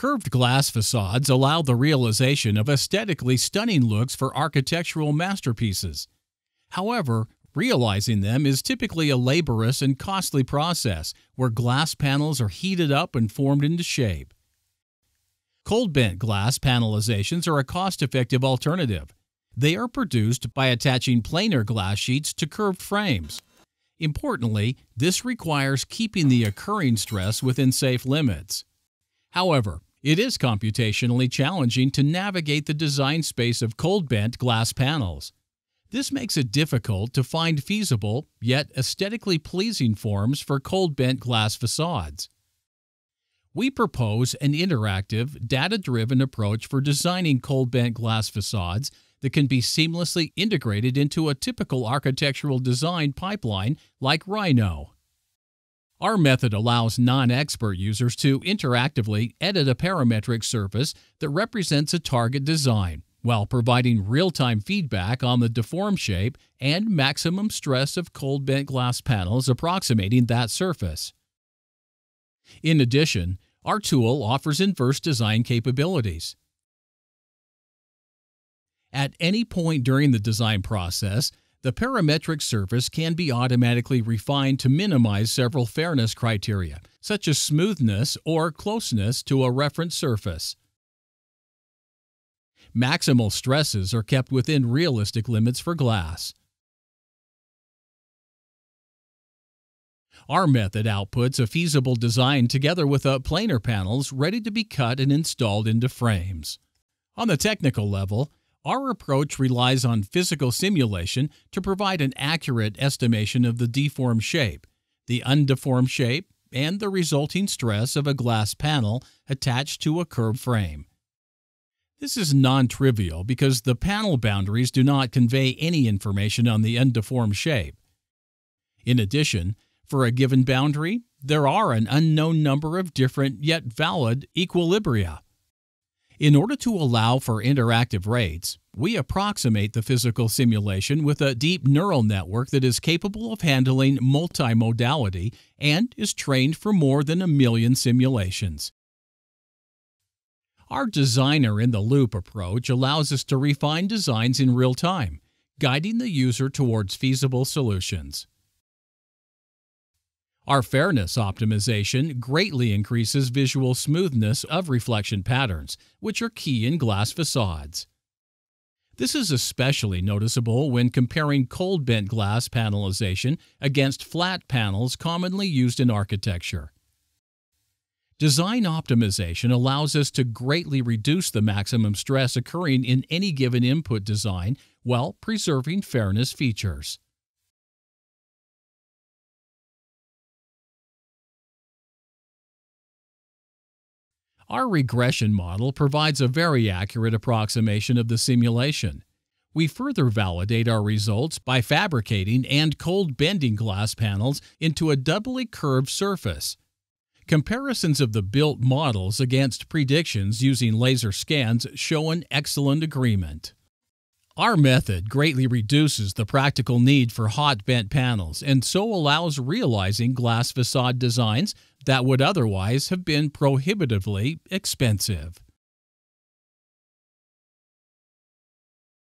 Curved glass facades allow the realization of aesthetically stunning looks for architectural masterpieces. However, realizing them is typically a laborious and costly process where glass panels are heated up and formed into shape. Cold bent glass panelizations are a cost effective alternative. They are produced by attaching planar glass sheets to curved frames. Importantly, this requires keeping the occurring stress within safe limits. However, it is computationally challenging to navigate the design space of cold bent glass panels. This makes it difficult to find feasible, yet aesthetically pleasing forms for cold bent glass facades. We propose an interactive, data driven approach for designing cold bent glass facades that can be seamlessly integrated into a typical architectural design pipeline like Rhino. Our method allows non expert users to interactively edit a parametric surface that represents a target design while providing real time feedback on the deform shape and maximum stress of cold bent glass panels approximating that surface. In addition, our tool offers inverse design capabilities. At any point during the design process, the parametric surface can be automatically refined to minimize several fairness criteria, such as smoothness or closeness to a reference surface. Maximal stresses are kept within realistic limits for glass. Our method outputs a feasible design together with a planar panels ready to be cut and installed into frames. On the technical level, our approach relies on physical simulation to provide an accurate estimation of the deformed shape, the undeformed shape, and the resulting stress of a glass panel attached to a curved frame. This is non trivial because the panel boundaries do not convey any information on the undeformed shape. In addition, for a given boundary, there are an unknown number of different yet valid equilibria. In order to allow for interactive rates, we approximate the physical simulation with a deep neural network that is capable of handling multimodality and is trained for more than a million simulations. Our designer in the loop approach allows us to refine designs in real time, guiding the user towards feasible solutions. Our fairness optimization greatly increases visual smoothness of reflection patterns, which are key in glass facades. This is especially noticeable when comparing cold bent glass panelization against flat panels commonly used in architecture. Design optimization allows us to greatly reduce the maximum stress occurring in any given input design while preserving fairness features. Our regression model provides a very accurate approximation of the simulation. We further validate our results by fabricating and cold bending glass panels into a doubly curved surface. Comparisons of the built models against predictions using laser scans show an excellent agreement. Our method greatly reduces the practical need for hot bent panels and so allows realizing glass facade designs that would otherwise have been prohibitively expensive.